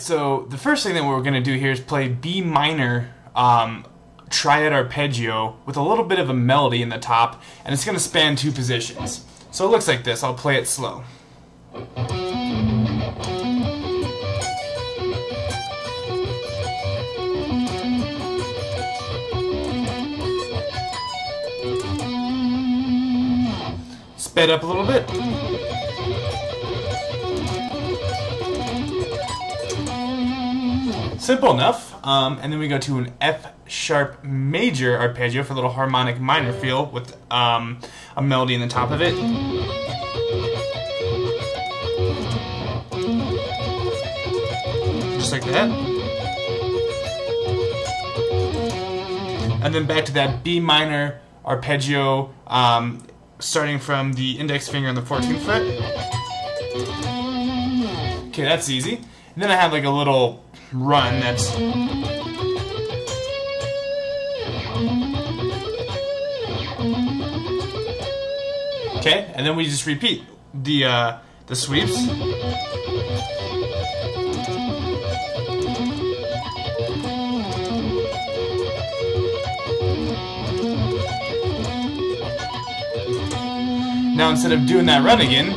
so the first thing that we're going to do here is play B minor um, triad arpeggio with a little bit of a melody in the top, and it's going to span two positions. So it looks like this. I'll play it slow. Sped up a little bit. Simple enough. Um, and then we go to an F sharp major arpeggio for a little harmonic minor feel with um, a melody in the top of it. Just like that. And then back to that B minor arpeggio, um, starting from the index finger on the 14th fret. Okay, that's easy. And then I have like a little run that's Okay, and then we just repeat the uh, the sweeps. Now instead of doing that run again,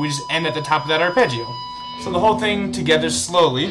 we just end at the top of that arpeggio. So the whole thing together slowly.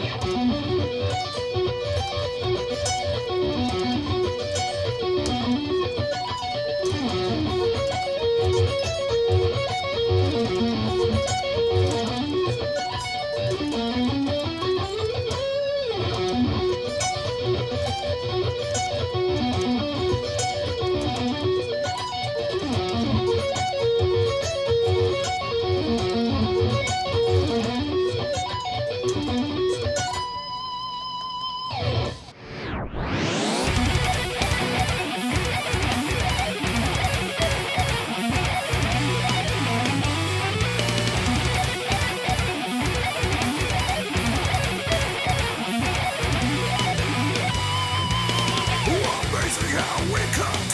we come